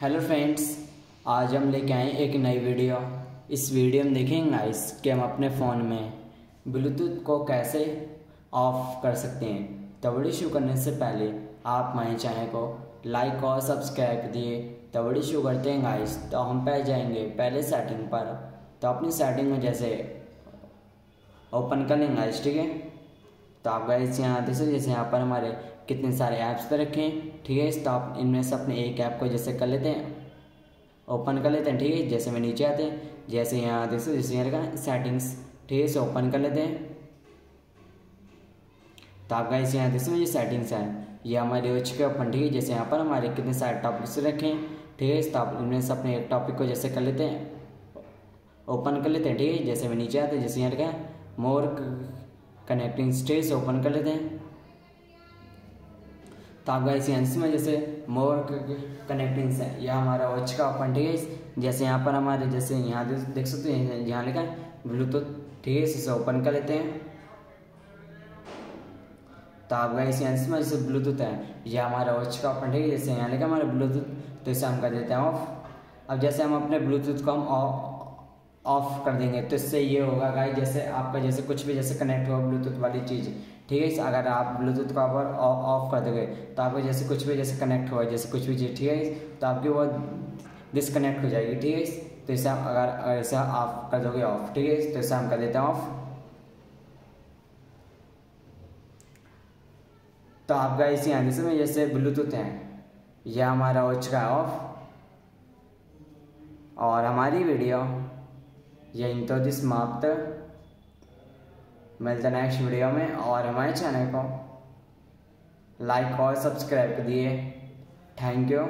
Hello friends आज हम लेके आए एक नई वीडियो इस वीडियो में देखेंगे गाइस कि हम अपने फ़ोन में ब्लूटूथ को कैसे ऑफ़ कर सकते हैं। तो वीडियो शुरू करने से पहले आप हमारे चैनल को लाइक और सब्सक्राइब दिए। तो वीडियो शुरू करते हैं गाइस तो हम पहले जाएँगे पहले सेटिंग पर। तो अपनी सेटिंग में जैसे ओपन कर लेंगे गाइस ठीक है? तो आप गाइस यहाँ देख सकते जैसे यहाँ पर हमारे कितने सारे ऐप्स पर रखे हैं, ठीक है? तो आप इनमें से अपने एक ऐप को जैसे कर लेते हैं ओपन कर लेते हैं, ठीक है? जैसे मैं नीचे आते हैं, जैसे यहाँ देख सकते जैसे यहाँ रखा सेटिंग्स ठीक है? इसे ओपन कर लेते हैं। तो आप गाइस यहाँ देख सकते सेटिंग्स हैं, ये हमारे हो चुके ओपन ठीक है? जैसे यहाँ पर हमारे कितने सारे टॉपिक्स रखे हैं, ठीक है? तो आप इनमें से अपने एक टॉपिक को जैसे कर लेते हैं ओपन कर लेते हैं, ठीक है? जैसे मैं नीचे आते हैं, जैसे यहाँ रखा मोर कनेक्टिंग स्टेज ओपन कर लेते हैं। तो आप गाइस यहाँ में जैसे मोर कनेक्टिंग्स है यह हमारा वॉच का ओपन ठीक है जैसे यहाँ पर हमारे, जैसे यहाँ देख सकते हैं यहाँ लिखा है ब्लूटूथ ठीक है, इसे ओपन कर लेते हैं। तो आप गाइस यहाँ में जैसे ब्लूटूथ है, यह हमारा वॉच का ओपन ठीक है, जैसे यहाँ लिखा हमारा ब्लूटूथ तो इसे हम कर देते हैं ऑफ़ अब जैसे हम अपने ब्लूटूथ को हम ऑफ़ कर देंगे। तो इससे ये होगा गाइस जैसे आपका जैसे कुछ भी जैसे कनेक्ट हुआ ब्लूटूथ वाली चीज़, ठीक है? अगर आप ब्लूटूथ का अगर ऑफ़ कर दोगे तो आपको जैसे कुछ भी जैसे कनेक्ट हुआ, जैसे कुछ भी चीज़, ठीक है तो आपकी वो डिसकनेक्ट हो जाएगी, ठीक है तो इसे आप अगर ऐसे ऑफ़ कर दोगे ऑफ़ ठीक है तो इसे हम कर देते हैं ऑफ़ तो आपका इसी आने से जैसे ब्लूटूथ है यह हमारा हो चुका है ऑफ़ और हमारी वीडियो यहीं तो जी समाप्त मिलते नेक्स्ट वीडियो में और हमारे चैनल को लाइक और सब्सक्राइब दिए। Thank you